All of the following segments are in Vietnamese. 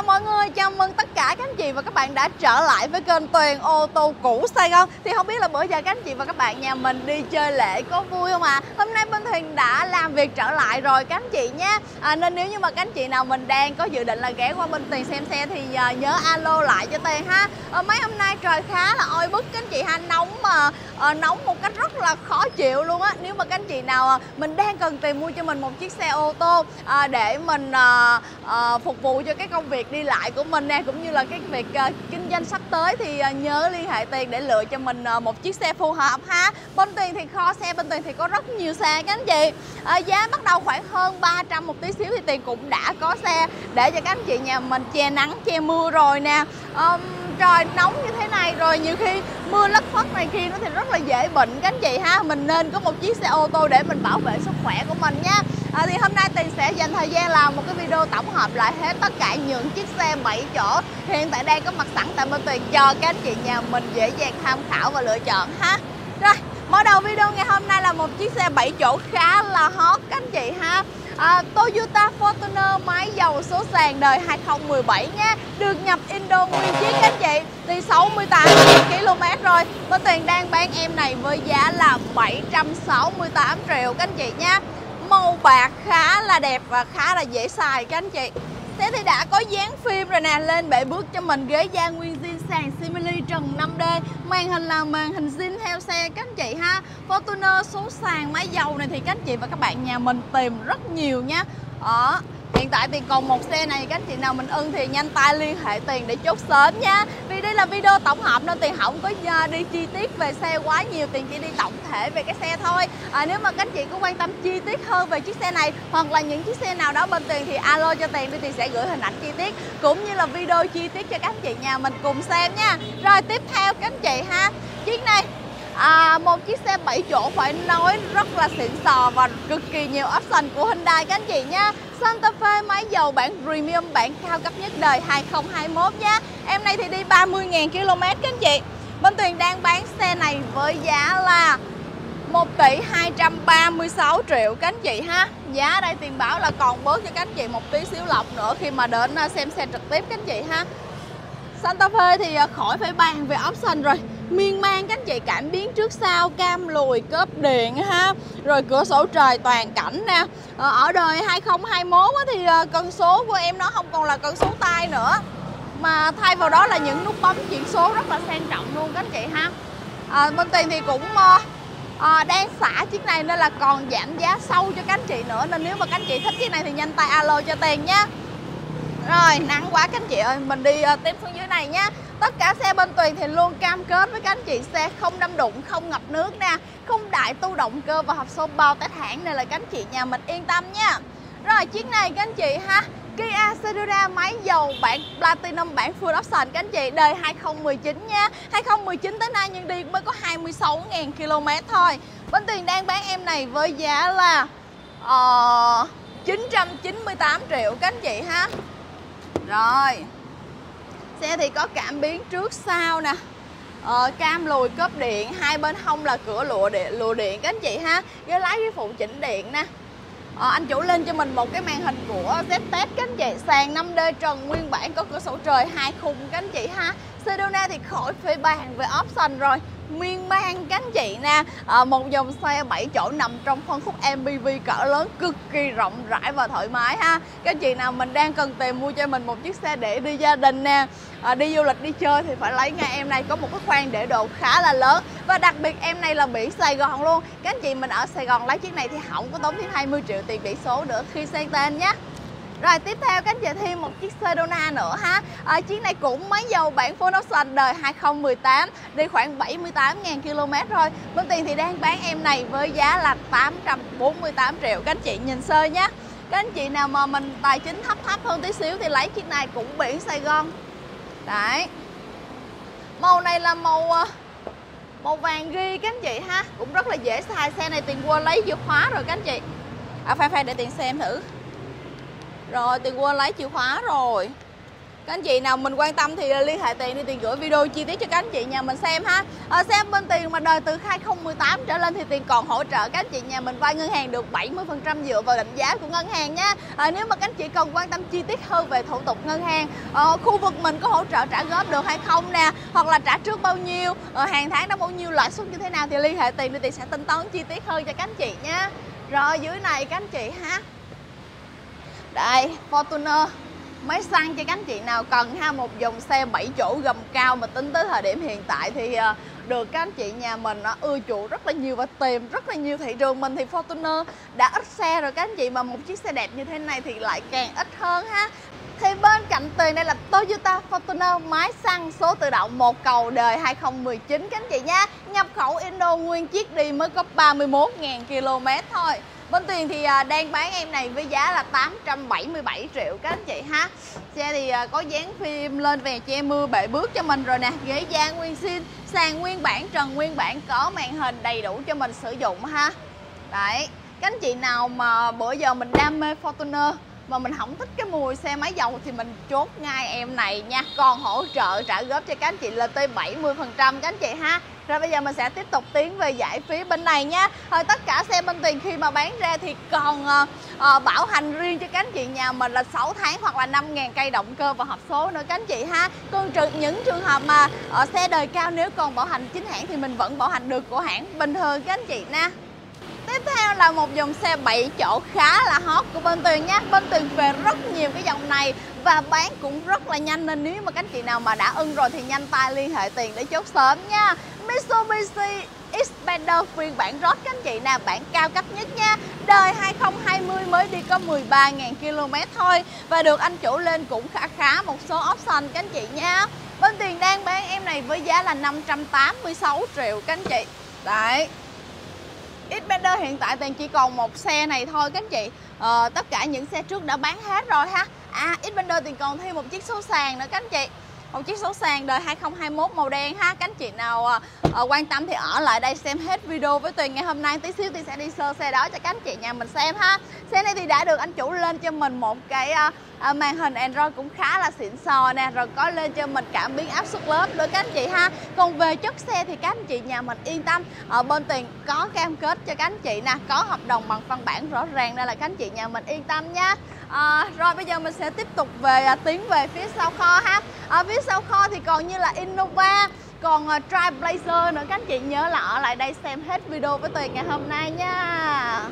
chào mọi người, chào mừng tất cả các anh chị và các bạn đã trở lại với kênh Tuyền ô tô cũ Sài Gòn Thì không biết là bữa giờ các anh chị và các bạn nhà mình đi chơi lễ có vui không ạ? À? Hôm nay bên Tuyền đã làm việc trở lại rồi các anh chị nhé à, Nên nếu như mà các anh chị nào mình đang có dự định là ghé qua bên Tuyền xem xe thì à, nhớ alo lại cho Tuyền ha à, Mấy hôm nay trời khá là oi bức các anh chị ha, nóng mà uh, nóng một cách rất là khó chịu luôn á. Nếu mà các anh chị nào uh, mình đang cần tìm mua cho mình một chiếc xe ô tô uh, để mình uh, uh, phục vụ cho cái công việc đi lại của mình nè cũng như là cái việc uh, kinh doanh sắp tới thì uh, nhớ liên hệ tiền để lựa cho mình uh, một chiếc xe phù hợp ha. Bên tiền thì kho xe bên tiền thì có rất nhiều xe các anh chị. Uh, giá bắt đầu khoảng hơn 300 một tí xíu thì tiền cũng đã có xe để cho các anh chị nhà mình che nắng che mưa rồi nè. Um, trời nóng như thế này rồi nhiều khi mưa lất phất này kia nó thì rất là dễ bệnh. Các anh chị ha mình nên có một chiếc xe ô tô để mình bảo vệ sức khỏe của mình nha. À, thì hôm nay tiền sẽ dành thời gian làm một cái video tổng hợp lại hết tất cả những chiếc xe 7 chỗ hiện tại đang có mặt sẵn tại bên tiền cho các anh chị nhà mình dễ dàng tham khảo và lựa chọn ha. Rồi mở đầu video ngày hôm nay là một chiếc xe 7 chỗ khá là hot các anh chị ha à, Toyota Fortuner máy dầu số sàn đời 2017 nha được nhập Indo nguyên chiếc các anh chị đi 68 km rồi. Và tiền đang bán em này với giá là 768 triệu các anh chị nha màu bạc khá là đẹp và khá là dễ xài các anh chị. Thế thì đã có dán phim rồi nè Lên bệ bước cho mình ghế da nguyên sàn Simili trần 5D Màn hình là màn hình zin theo xe, các anh chị ha. Fortuner số sàn máy dầu này thì các anh chị và các bạn nhà mình tìm rất nhiều nha. Ở Hiện tại thì còn một xe này các chị nào mình ưng thì nhanh tay liên hệ tiền để chốt sớm nha. Vì đây là video tổng hợp nên tiền không có à, đi chi tiết về xe quá nhiều Tiền chỉ đi tổng thể về cái xe thôi. À, Nếu mà các chị có quan tâm chi tiết hơn về chiếc xe này Hoặc là những chiếc xe nào đó bên tiền thì alo cho tiền đi Tiền sẽ gửi hình ảnh chi tiết Cũng như là video chi tiết cho các chị nhà mình cùng xem nha. Rồi tiếp theo các chị ha. Chiếc này à, một chiếc xe 7 chỗ phải nói rất là xịn sò và cực kỳ nhiều option của Hyundai các anh chị nha. Santa Fe, máy dầu bản premium bản cao cấp nhất đời 2021 nhé. Em này thì đi 30.000 km các anh chị. Bên Tuyền đang bán xe này với giá là 1 tỷ 236 triệu các anh chị ha. Giá đây tiền bảo là còn bớt cho các anh chị một tí xíu lọc nữa khi mà đến à, xem xe trực tiếp các anh chị ha. Santa Fe thì à, khỏi phải bàn về option rồi miên man các anh chị cảm biến trước sau cam lùi cốp điện ha. Rồi cửa sổ trời toàn cảnh nè. Ờ, ở đời 2021 thì ờ, cân số của em nó không còn là cân số tay nữa. Mà thay vào đó là những nút bấm chuyển số rất là sang trọng luôn các anh chị ha. À, bên tiền thì cũng à, đang xả chiếc này nên là còn giảm giá sâu cho các anh chị nữa. Nên nếu mà các anh chị thích chiếc này thì nhanh tay alo cho tiền nhé rồi nắng quá các anh chị ơi. Mình đi uh, tiếp xuống dưới này nhé Tất cả xe bên Tuyền thì luôn cam kết với các anh chị xe không đâm đụng, không ngập nước nè Không đại tu động cơ và hộp số bao test hãng này là các anh chị nhà mình yên tâm nha. Rồi chiếc này các anh chị ha Kia Sedona máy dầu bản Platinum bản full option các anh chị đời 2019 nha. 2019 tới nay nhưng đi mới có 26.000 km thôi. Bên Tuyền đang bán em này với giá là ờ, uh, 998 triệu các anh chị ha. Rồi. Xe thì có cảm biến trước sau nè. Ờ, Cam lùi cốp điện Hai bên hông là cửa lụa điện, lụa điện các anh chị ha. Ghế lái ghế phụ chỉnh điện nè. Ờ, Anh chủ lên cho mình một cái màn hình của ZTEC các anh chị. Sàn 5D trần nguyên bản có cửa sổ trời hai khung các anh chị ha. Sedona thì khỏi phải bàn về option rồi. Miên man các anh chị nè. À, một dòng xe 7 chỗ nằm trong phân khúc MPV cỡ lớn cực kỳ rộng rãi và thoải mái ha. Các anh chị nào mình đang cần tìm mua cho mình một chiếc xe để đi gia đình nè à, đi du lịch đi chơi thì phải lấy ngay em này. Có một cái khoang để đồ khá là lớn và đặc biệt em này là biển Sài Gòn luôn. Các anh chị mình ở Sài Gòn lấy chiếc này thì không có tốn thêm 20 triệu tiền biển số nữa. Khi sang tên nhé rồi tiếp theo các anh chị thêm một chiếc Sedona nữa ha. Ờ, à, Chiếc này cũng máy dầu bản full option đời 2018 Đi khoảng 78.000 km thôi. Bên tiền thì đang bán em này với giá là 848 triệu. Các anh chị nhìn sơ nhé Các anh chị nào mà mình tài chính thấp thấp hơn tí xíu Thì lấy chiếc này cũng biển Sài Gòn. Đấy. Màu này là màu ờ, màu vàng ghi các anh chị ha. Cũng rất là dễ xài. Xe này tiền quên lấy chìa khóa rồi các anh chị. À phải phải để tiền xem thử rồi tiền quên lấy chìa khóa rồi. Các anh chị nào mình quan tâm thì liên hệ tiền đi tiền gửi video chi tiết cho các anh chị nhà mình xem ha. À, xem bên tiền mà đời từ 2018 trở lên thì tiền còn hỗ trợ các anh chị nhà mình vay ngân hàng được 70% dựa vào định giá của ngân hàng nha. À, nếu mà các anh chị cần quan tâm chi tiết hơn về thủ tục ngân hàng à, khu vực mình có hỗ trợ trả góp được hay không nè hoặc là trả trước bao nhiêu à, hàng tháng đó bao nhiêu lãi suất như thế nào thì liên hệ tiền thì tiền sẽ tính toán chi tiết hơn cho các anh chị nha. Rồi dưới này các anh chị ha đây, Fortuner máy xăng cho các anh chị nào cần ha, một dòng xe 7 chỗ gầm cao mà tính tới thời điểm hiện tại thì ờ, được các anh chị nhà mình nó ưa chuộng rất là nhiều và tìm rất là nhiều thị trường mình. Thì Fortuner đã ít xe rồi, các anh chị, mà một chiếc xe đẹp như thế này thì lại càng ít hơn ha thì bên cạnh tiền đây là Toyota Fortuner máy xăng số tự động một cầu đời 2019 các anh chị nha nhập khẩu Indo nguyên chiếc đi mới có 31.000 km thôi. Bên Tuyền thì à, đang bán em này với giá là 877 triệu. Các anh chị ha Xe thì à, có dán phim lên về che mưa bệ bước cho mình rồi nè. Ghế da nguyên xin, sàn nguyên bản, trần nguyên bản Có màn hình đầy đủ cho mình sử dụng ha. Đấy, các anh chị nào mà bữa giờ mình đam mê Fortuner mà mình không thích cái mùi xe máy dầu thì mình chốt ngay em này nha. Còn hỗ trợ trả góp cho các anh chị lên tới 70% các anh chị ha. Rồi bây giờ mình sẽ tiếp tục tiến về giải phí bên này nha. Thôi tất cả xe bên tiền khi mà bán ra thì còn uh, uh, bảo hành riêng cho các anh chị nhà mình là 6 tháng hoặc là 5 ngàn cây động cơ và hộp số nữa các anh chị ha. Còn trừ những trường hợp mà ở xe đời cao nếu còn bảo hành chính hãng thì mình vẫn bảo hành được của hãng bình thường các anh chị nha. Tiếp theo là một dòng xe 7 chỗ khá là hot của bên Tuyền nha Bên Tuyền về rất nhiều cái dòng này và bán cũng rất là nhanh. Nên nếu mà các anh chị nào mà đã ưng rồi thì nhanh tay liên hệ tiền để chốt sớm nha. Mitsubishi Xpander phiên bản rót các anh chị nè bản cao cấp nhất nha. Đời 2020 mới đi có 13.000 km thôi và được anh chủ lên cũng khá khá một số option, các anh chị nha. Bên tiền đang bán em này với giá là 586 triệu, các anh chị. Đấy. Xpander hiện tại tiền chỉ còn một xe này thôi các anh chị. Ờ, tất cả những xe trước đã bán hết rồi ha. À Xpander tiền còn thêm một chiếc số sàn nữa các anh chị. Một chiếc số sàn đời 2021 màu đen ha. Các anh chị nào uh, quan tâm thì ở lại đây xem hết video với Tuyền ngày hôm nay tí xíu Tuyền sẽ đi sơ xe đó cho các anh chị nhà mình xem ha. Xe này thì đã được anh chủ lên cho mình một cái uh, à, màn hình Android cũng khá là xịn sò nè rồi có lên cho mình cảm biến áp suất lớp. Nữa các anh chị ha còn về chất xe thì các anh chị nhà mình yên tâm. Ở bên tiền có cam kết cho các anh chị nè có hợp đồng bằng văn bản rõ ràng nên là các anh chị nhà mình yên tâm nha. À, rồi bây giờ mình sẽ tiếp tục về à, tiến về phía sau kho ha. Ở phía sau kho thì còn như là Innova còn uh, Trailblazer nữa. Các anh chị nhớ là ở lại đây xem hết video với Tuyền ngày hôm nay nha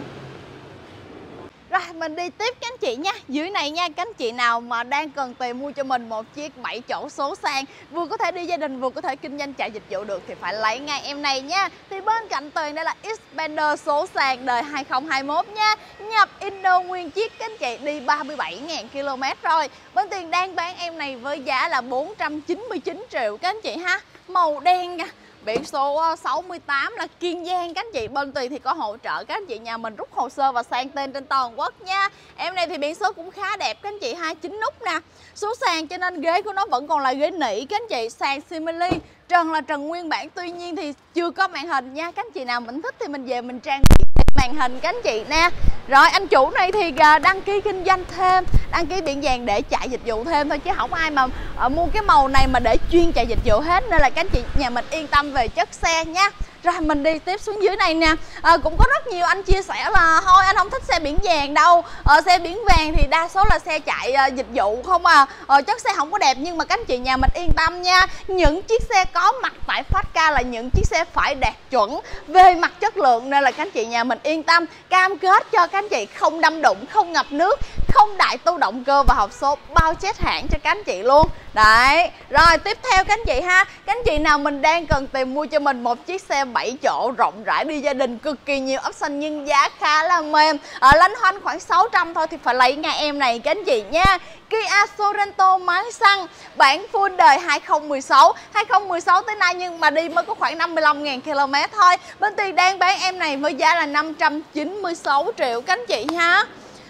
rồi mình đi tiếp các anh chị nha. Dưới này nha, các anh chị nào mà đang cần tìm mua cho mình một chiếc 7 chỗ số sang, Vừa có thể đi gia đình, vừa có thể kinh doanh chạy dịch vụ được Thì phải lấy ngay em này nha. Thì bên cạnh Tuyền đây là Xpander số sàn đời 2021 nha. Nhập Indo nguyên chiếc, các anh chị, đi 37.000 km rồi. Bên Tuyền đang bán em này với giá là 499 triệu, các anh chị ha. Màu đen nha. Biển số ờ, 68 là Kiên Giang các anh chị. Bên Tùy thì có hỗ trợ các anh chị nhà mình rút hồ sơ và sang tên trên toàn quốc nha. Em này thì biển số cũng khá đẹp các anh chị 29 nút nè. Số sàn cho nên ghế của nó vẫn còn là ghế nỉ các anh chị, Sàn simili. Trần là trần nguyên bản, tuy nhiên thì chưa có màn hình nha. Các anh chị nào mình thích thì mình về mình trang bị màn hình các anh chị nè. Rồi anh chủ này thì à, đăng ký kinh doanh thêm, đăng ký biển vàng để chạy dịch vụ thêm thôi chứ không ai mà à, mua cái màu này mà để chuyên chạy dịch vụ hết. Nên là các anh chị nhà mình yên tâm về chất xe nha rồi mình đi tiếp xuống dưới này nè. À, cũng có rất nhiều anh chia sẻ là thôi anh không thích xe biển vàng đâu. À, xe biển vàng thì đa số là xe chạy à, dịch vụ không à, à chất xe không có đẹp nhưng mà các anh chị nhà mình yên tâm nha. Những chiếc xe có mặt tại phát ca là những chiếc xe phải đạt chuẩn về mặt chất lượng nên là các anh chị nhà mình yên tâm. Cam kết cho các anh chị không đâm đụng không ngập nước không đại tu động cơ và hộp số bao chết hãng cho các anh chị luôn. Đấy, rồi tiếp theo các anh chị ha. Các anh chị nào mình đang cần tìm mua cho mình một chiếc xe 7 chỗ rộng rãi đi gia đình Cực kỳ nhiều option nhưng giá khá là mềm. Ở lanh hoanh khoảng 600 thôi thì phải lấy ngay em này các anh chị nha. Kia Sorento máy xăng Bản full đời 2016 2016 tới nay nhưng mà đi mới có khoảng 55.000 km thôi. Bên Tiền đang bán em này với giá là 596 triệu các anh chị ha.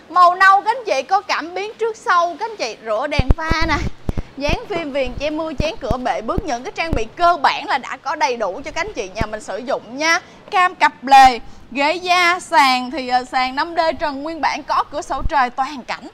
Màu nâu các anh chị có cảm biến trước sau. Các anh chị rửa đèn pha nè dán phim viền che mưa chén cửa bệ bước những cái trang bị cơ bản là đã có đầy đủ cho các anh chị nhà mình sử dụng nha. Cam cặp lề ghế da sàn thì ờ, sàn 5D trần nguyên bản có cửa sổ trời toàn cảnh.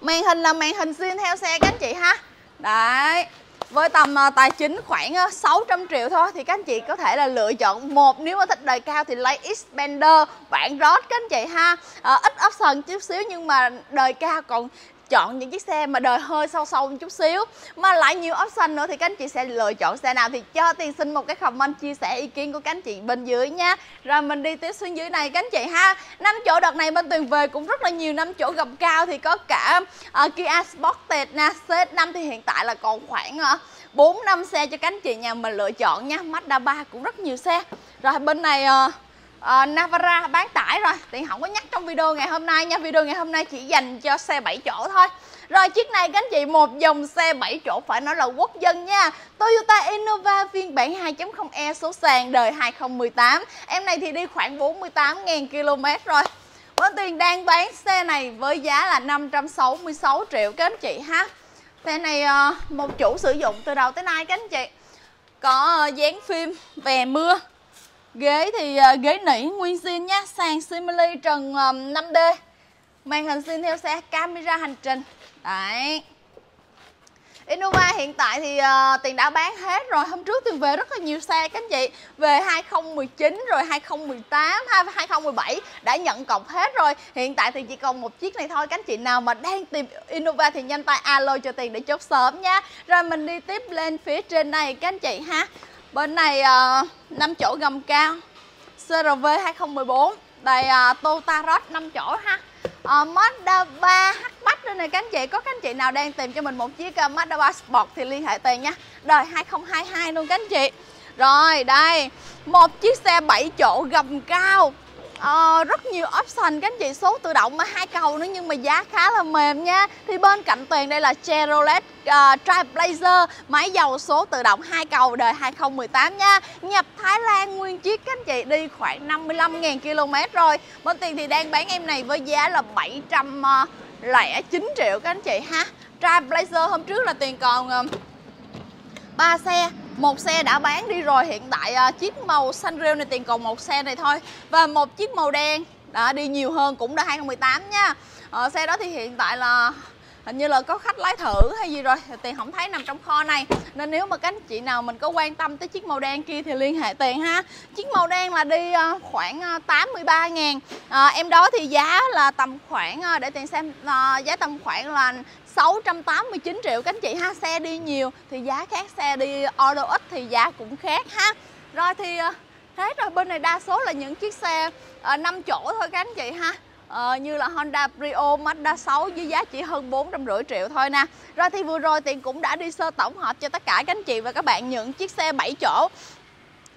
Màn hình là màn hình xuyên theo xe các anh chị ha. Đấy với tầm ờ, tài chính khoảng ờ, 600 triệu thôi thì các anh chị có thể là lựa chọn một nếu mà thích đời cao thì lấy Xpander bản Rod các anh chị ha. Uh, ít option chút xíu nhưng mà đời cao còn chọn những chiếc xe mà đời hơi sâu sâu một chút xíu. Mà lại nhiều option nữa thì các anh chị sẽ lựa chọn xe nào thì cho tiền xin một cái comment chia sẻ ý kiến của các anh chị bên dưới nha. Rồi mình đi tiếp xuống dưới này các anh chị ha. Năm chỗ đợt này bên tuyền về cũng rất là nhiều năm chỗ gầm cao thì có cả uh, Kia Sportage nè C5 thì hiện tại là còn khoảng ờ, uh, 4 năm xe cho các anh chị nhà mình lựa chọn nha. Mazda 3 cũng rất nhiều xe. Rồi bên này uh, uh, Navara bán tải rồi. Tiện không có nhắc trong video ngày hôm nay nha. Video ngày hôm nay chỉ dành cho xe 7 chỗ thôi. Rồi chiếc này các anh chị một dòng xe 7 chỗ phải nói là quốc dân nha. Toyota Innova phiên bản 2.0e số sàn đời 2018 Em này thì đi khoảng 48.000 km rồi. Bên Tuyền đang bán xe này với giá là 566 triệu các anh chị ha. Xe này ờ, một chủ sử dụng từ đầu tới nay các anh chị. Có ờ, dán phim về mưa. Ghế thì uh, ghế nỉ nguyên zin nhá Sàn Simili trần um, 5D Màn hình xin theo xe camera hành trình. Đấy. Innova hiện tại thì uh, tiền đã bán hết rồi. Hôm trước tiền về rất là nhiều xe các anh chị. Về 2019 rồi 2018 2017 đã nhận cọc hết rồi. Hiện tại thì chỉ còn một chiếc này thôi. Các anh chị nào mà đang tìm Innova thì nhanh tay alo cho tiền để chốt sớm nha Rồi mình đi tiếp lên phía trên này các anh chị ha. Bên này à, uh, 5 chỗ gầm cao. CRV 2014 Đây uh, Toyota Rush 5 chỗ ha. Uh, Mazda 3 hatchback đây này các anh chị. Có các anh chị nào đang tìm cho mình một chiếc uh, Mazda 3 Sport thì liên hệ tiền nha. Đời 2022 luôn các anh chị. Rồi đây Một chiếc xe 7 chỗ gầm cao uh, rất nhiều option. Các anh chị số tự động mà hai cầu nữa nhưng mà giá khá là mềm nha. Thì bên cạnh tiền đây là Chevrolet uh, Trailblazer. Máy dầu số tự động hai cầu đời 2018 nha. Nhập Thái Lan nguyên chiếc các anh chị đi khoảng 55.000 km rồi. Bên tiền thì đang bán em này với giá là 709 ờ, triệu các anh chị ha. Trailblazer hôm trước là tiền còn uh, 3 xe một xe đã bán đi rồi hiện tại uh, chiếc màu xanh rêu này tiền còn một xe này thôi. Và một chiếc màu đen đã đi nhiều hơn cũng đã 2018 nha. Uh, xe đó thì hiện tại là hình như là có khách lái thử hay gì rồi thì tiền không thấy nằm trong kho này. Nên nếu mà các anh chị nào mình có quan tâm tới chiếc màu đen kia thì liên hệ tiền ha. Chiếc màu đen là đi uh, khoảng à, 83 ngàn. À, em đó thì giá là tầm khoảng để tiền xem uh, giá tầm khoảng là 689 triệu. Các anh chị ha Xe đi nhiều thì giá khác Xe đi order ít thì giá cũng khác ha. Rồi thì ờ, thế hết rồi bên này đa số là những chiếc xe ờ, uh, 5 chỗ thôi các anh chị ha. Ờ, như là Honda Brio Mazda 6 với giá chỉ hơn 450 triệu thôi nè. Rồi thì vừa rồi Tiền cũng đã đi sơ tổng hợp cho tất cả các anh chị và các bạn những chiếc xe 7 chỗ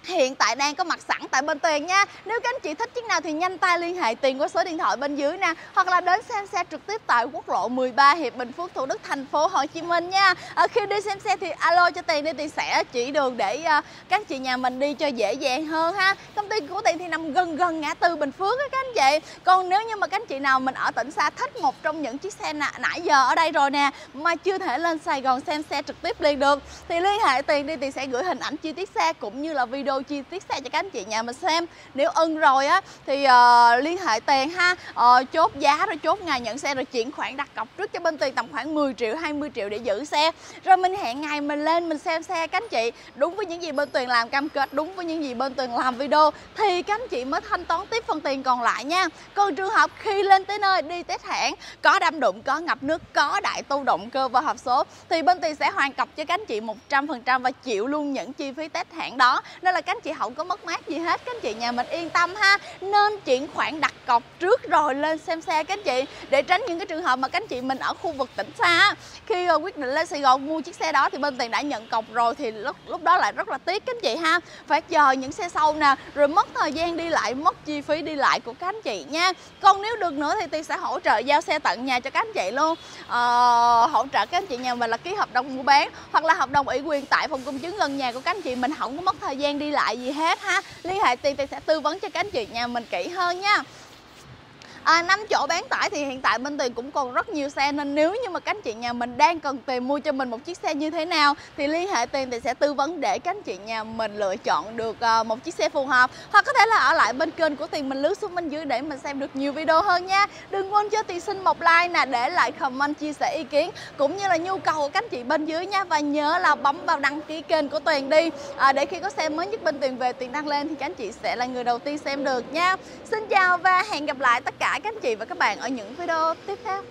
hiện tại đang có mặt sẵn tại bên tiền nha. Nếu các anh chị thích chiếc nào thì nhanh tay liên hệ tiền qua số điện thoại bên dưới nè Hoặc là đến xem xe trực tiếp tại quốc lộ 13 Hiệp Bình Phước Thủ Đức thành phố Hồ Chí Minh nha. À, Khi đi xem xe thì alo cho Tiền đi Tiền sẽ chỉ đường để uh, các anh chị nhà mình đi cho dễ dàng hơn ha. Công ty của Tiền thì nằm gần gần ngã tư Bình Phước á các anh chị. Còn nếu như mà các anh chị nào mình ở tỉnh xa thích một trong những chiếc xe nã, nãy giờ ở đây rồi nè Mà chưa thể lên Sài Gòn xem xe trực tiếp liền được Thì liên hệ Tiền đi Tiền sẽ gửi hình ảnh chi tiết xe cũng như là video chi tiết xe cho các anh chị nhà mình xem. Nếu ưng rồi á thì uh, liên hệ tiền ha. Uh, chốt giá rồi chốt ngày nhận xe rồi chuyển khoản đặt cọc trước cho bên tiền tầm khoảng 10 triệu 20 triệu để giữ xe. Rồi mình hẹn ngày mình lên mình xem xe các anh chị. Đúng với những gì bên tiền làm cam kết đúng với những gì bên tiền làm video thì các anh chị mới thanh toán tiếp phần tiền còn lại nha. Còn trường hợp khi lên tới nơi đi test hãng có đâm đụng có ngập nước có đại tu động cơ và hộp số thì bên tiền sẽ hoàn cọc cho các anh chị 100% và chịu luôn những chi phí test hãng đó. Nên là các anh chị không có mất mát gì hết các anh chị nhà mình yên tâm ha. Nên chuyển khoản đặt cọc trước rồi lên xem xe các anh chị. Để tránh những cái trường hợp mà các anh chị mình ở khu vực tỉnh xa khi ờ, quyết định lên Sài Gòn mua chiếc xe đó thì bên tiền đã nhận cọc rồi thì lúc lúc đó lại rất là tiếc các anh chị ha. Phải chờ những xe sau nè rồi mất thời gian đi lại mất chi phí đi lại của các anh chị nha. Còn nếu được nữa thì tiền sẽ hỗ trợ giao xe tận nhà cho các anh chị luôn. Ờ, hỗ trợ các anh chị nhà mình là ký hợp đồng mua bán hoặc là hợp đồng ủy quyền tại phòng công chứng gần nhà của các anh chị. Mình không có mất thời gian đi lại gì hết ha. Liên hệ tiền tiền sẽ tư vấn cho các anh chị nhà mình kỹ hơn nha à, 5 chỗ bán tải thì hiện tại bên Tuyền cũng còn rất nhiều xe nên nếu như mà các anh chị nhà mình đang cần tìm mua cho mình một chiếc xe như thế nào thì liên hệ Tuyền thì sẽ tư vấn để các anh chị nhà mình lựa chọn được ờ, một chiếc xe phù hợp. Hoặc có thể là ở lại bên kênh của Tuyền mình lướt xuống bên dưới để mình xem được nhiều video hơn nha. Đừng quên cho Tuyền xin một like nè để lại comment chia sẻ ý kiến cũng như là nhu cầu của các anh chị bên dưới nha. Và nhớ là bấm vào đăng ký kênh của Tuyền đi. À, để khi có xe mới nhất bên Tuyền về Tuyền đăng lên thì các anh chị sẽ là người đầu tiên xem được nha. Xin chào và hẹn gặp lại tất cả cả các anh chị và các bạn ở những video tiếp theo.